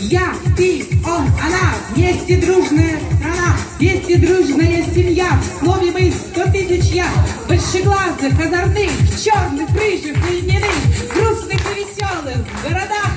Я, ты, он, она, вместе дружная страна, вместе дружная семья. В слове мы сто тысяч я, большеглазых, озорных, черных, рыжих, льняных, грустных и веселых, в городах